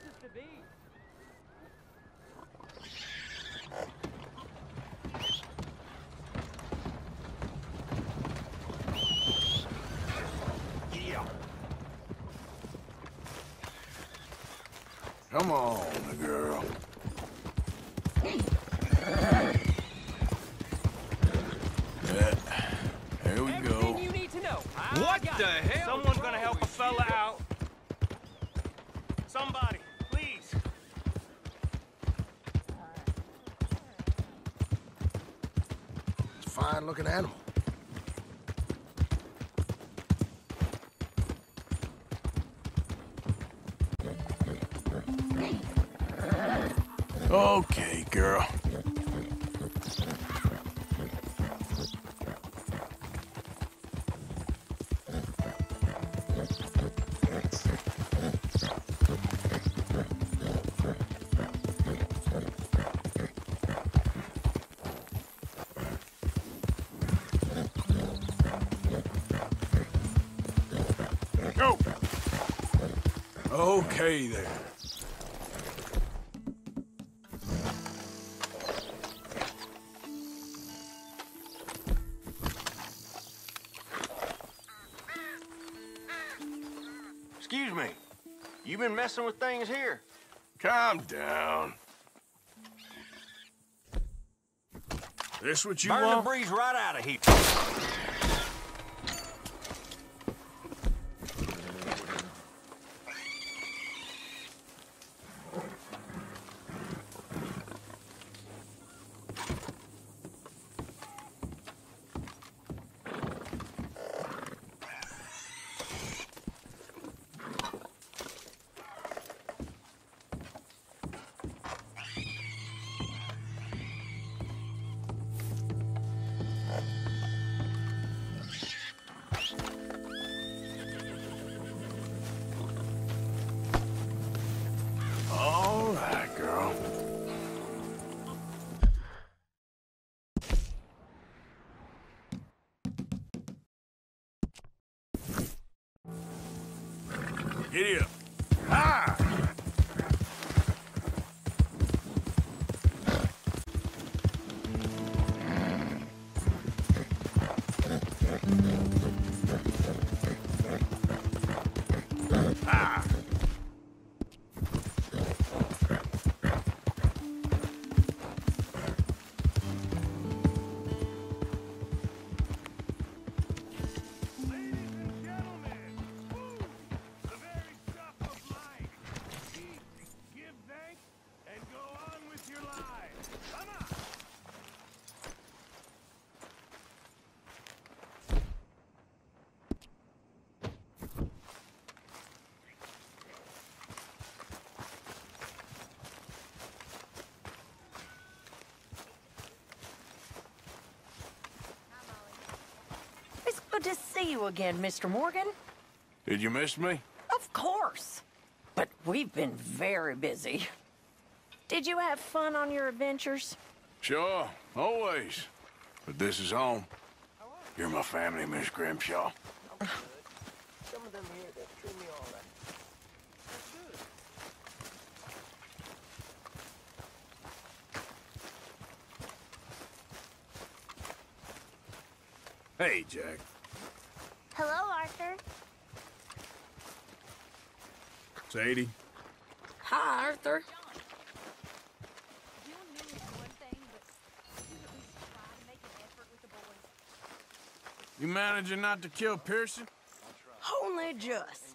places to be. Yeah. Come on, girl. Yeah. Here we go. You need to know. I What the it. hell? Someone's gonna help a fella out. Somebody, fine looking animal. Okay, girl. Okay there. Excuse me. You been messing with things here? Calm down. This what you Burn want? the breeze right out of here. Giddy up. Ah! Good to see you again, Mr. Morgan. Did you miss me? Of course. But we've been very busy. Did you have fun on your adventures? Sure, always. But this is home. You're my family, Miss Grimshaw. Some of them here that treat me all right. Hey, Jack. Hello, Arthur. Sadie. Hi, Arthur. You managing not to kill Pearson? Only just.